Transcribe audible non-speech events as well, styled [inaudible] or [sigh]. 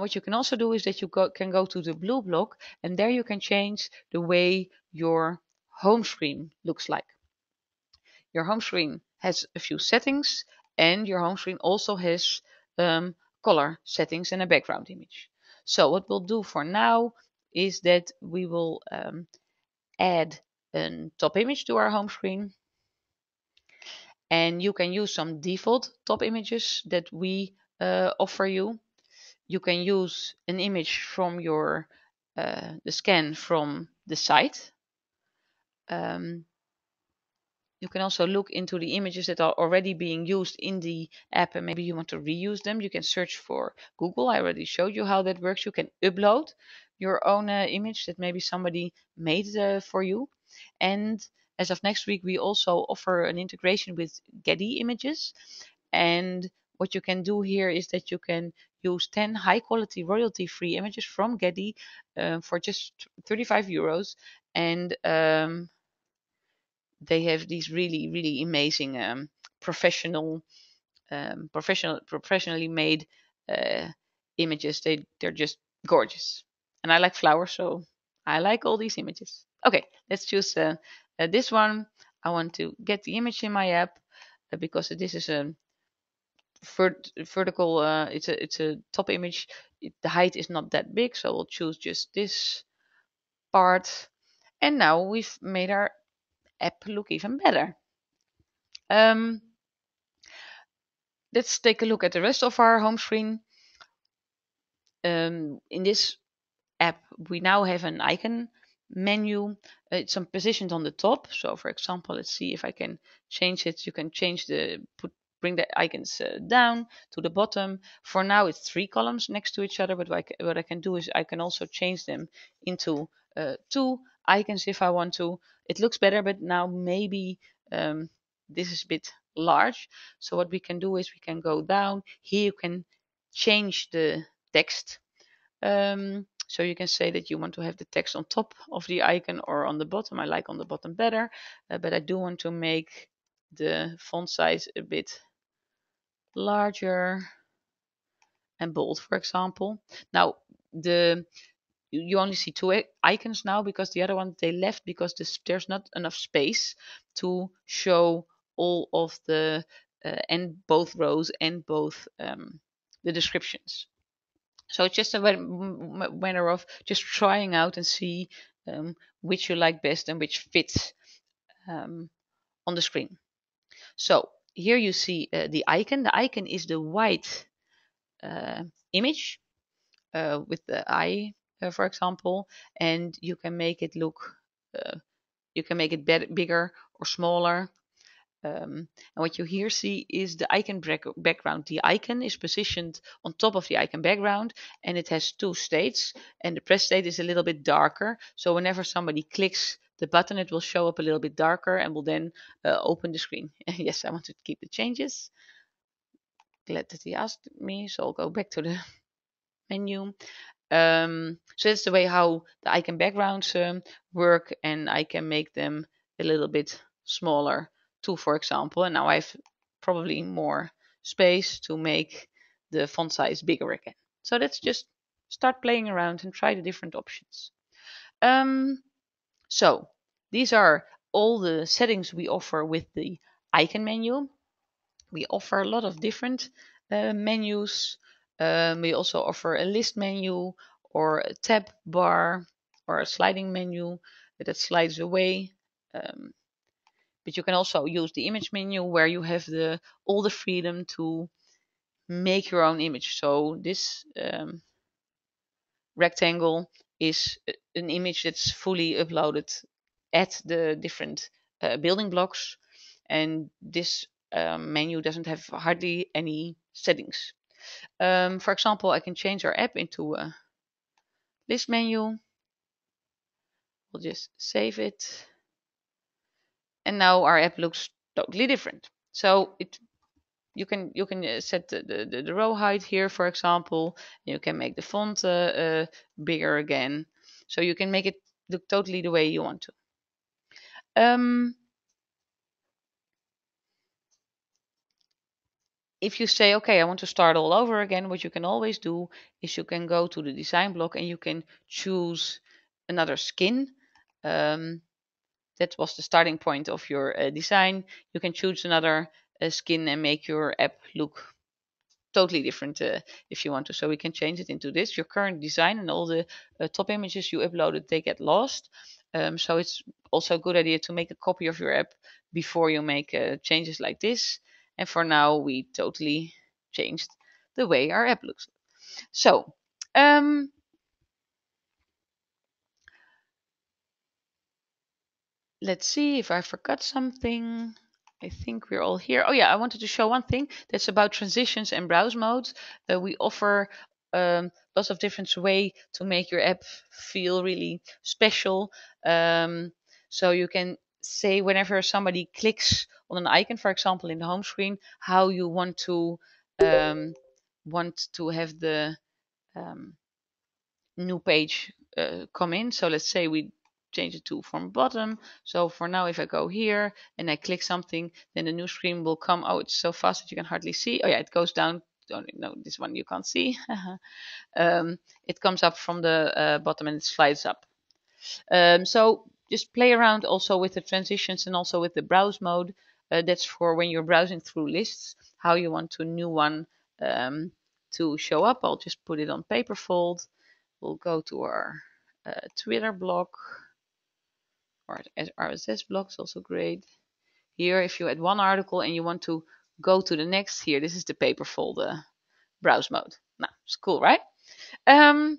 And what you can also do is that you go, can go to the blue block and there you can change the way your home screen looks like. Your home screen has a few settings and your home screen also has um, color settings and a background image. So what we'll do for now is that we will um, add a top image to our home screen and you can use some default top images that we uh, offer you. You can use an image from your uh, the scan from the site. Um, you can also look into the images that are already being used in the app and maybe you want to reuse them. You can search for Google. I already showed you how that works. You can upload your own uh, image that maybe somebody made uh, for you. And as of next week, we also offer an integration with Getty images. And what you can do here is that you can use 10 high quality royalty free images from Getty uh, for just 35 euros. And um, they have these really really amazing um, professional um, professional professionally made uh, images. They they're just gorgeous. And i like flowers so i like all these images. Okay let's choose uh, uh, this one. I want to get the image in my app uh, because this is a vert vertical uh, it's a it's a top image it, the height is not that big so we'll choose just this part and now we've made our app look even better. Um, let's take a look at the rest of our home screen. Um, in this app, we now have an icon menu. It's some positioned on the top. So, for example, let's see if I can change it. You can change the put bring the icons uh, down to the bottom. For now, it's three columns next to each other. But what I, can, what I can do is I can also change them into uh, two icons if I want to. It looks better, but now maybe um, this is a bit large. So what we can do is we can go down. Here you can change the text. Um, so you can say that you want to have the text on top of the icon or on the bottom. I like on the bottom better, uh, but I do want to make the font size a bit larger and bold, for example. Now, the you only see two icons now because the other one they left because this, there's not enough space to show all of the uh, and both rows and both um, the descriptions. So it's just a matter of just trying out and see um, which you like best and which fits um, on the screen. So here you see uh, the icon. The icon is the white uh, image uh, with the eye uh, for example, and you can make it look, uh, you can make it bigger or smaller. Um, and what you here see is the icon background. The icon is positioned on top of the icon background and it has two states and the press state is a little bit darker. So whenever somebody clicks the button, it will show up a little bit darker and will then uh, open the screen. [laughs] yes, I want to keep the changes. Glad that he asked me, so I'll go back to the [laughs] menu. Um, so that's the way how the icon backgrounds um, work and I can make them a little bit smaller too, for example. And now I have probably more space to make the font size bigger again. So let's just start playing around and try the different options. Um, so these are all the settings we offer with the icon menu. We offer a lot of different uh, menus um, we also offer a list menu or a tab bar or a sliding menu that slides away. Um, but you can also use the image menu where you have the all the freedom to make your own image. So this um, rectangle is an image that's fully uploaded at the different uh, building blocks and this um, menu doesn't have hardly any settings. Um, for example, I can change our app into a list menu. We'll just save it. And now our app looks totally different. So it you can you can uh, set the, the, the row height here, for example. You can make the font uh, uh, bigger again. So you can make it look totally the way you want to. Um, if you say, okay, I want to start all over again, what you can always do is you can go to the design block and you can choose another skin. Um, that was the starting point of your uh, design. You can choose another skin and make your app look totally different uh, if you want to. So we can change it into this. Your current design and all the uh, top images you uploaded, they get lost. Um, so it's also a good idea to make a copy of your app before you make uh, changes like this. And for now, we totally changed the way our app looks. So, um, let's see if I forgot something. I think we're all here. Oh yeah, I wanted to show one thing that's about transitions and browse modes. Uh, we offer um, lots of different way to make your app feel really special. Um, so you can say whenever somebody clicks on an icon, for example, in the home screen, how you want to um, want to have the um, new page uh, come in. So let's say we change it to from bottom. So for now, if I go here and I click something, then the new screen will come. Oh, it's so fast that you can hardly see. Oh yeah, it goes down. No, this one you can't see. [laughs] um, it comes up from the uh, bottom and it slides up. Um, so just play around also with the transitions and also with the browse mode. Uh, that's for when you're browsing through lists, how you want to new one um, to show up. I'll just put it on Paperfold. We'll go to our uh, Twitter blog or RSS blocks also great. Here, if you add one article and you want to go to the next here, this is the paper folder browse mode. Now, it's cool, right? Um,